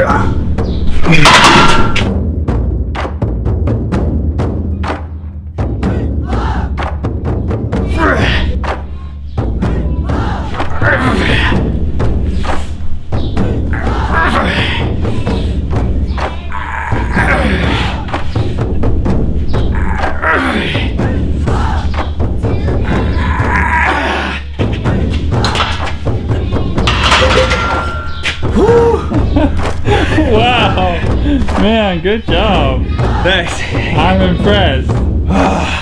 Yeah. Man, good job. Thanks. I'm impressed.